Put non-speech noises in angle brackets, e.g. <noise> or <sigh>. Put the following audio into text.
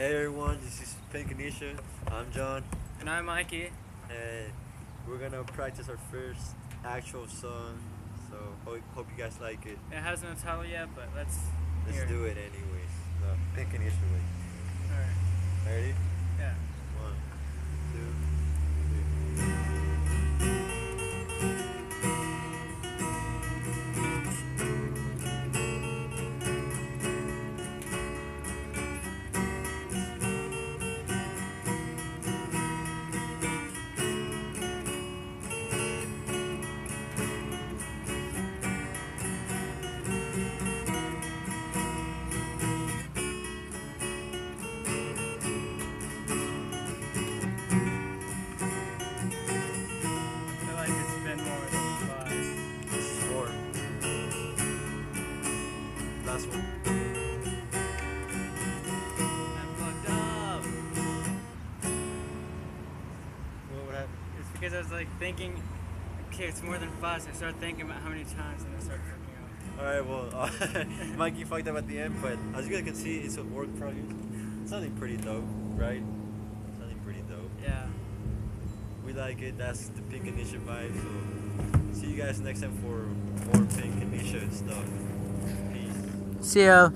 Hey everyone, this is Pink Anisha. I'm Jon, And I'm Mikey. and we're gonna practice our first actual song. So hope, hope you guys like it. It has no title yet, but let's Let's do it anyways. The Pink Anisha way. Last one. I'm fucked up. What would happen? It's because I was like thinking, okay, it's more than five, so I started thinking about how many times and I started freaking out. Alright, well, uh, <laughs> Mikey fucked up at the end, but as you guys can see, it's a work. It's something pretty dope, right? Something pretty dope. Yeah. We like it. That's the Pink Anisha vibe. So, see you guys next time for more Pink Anisha stuff. See ya.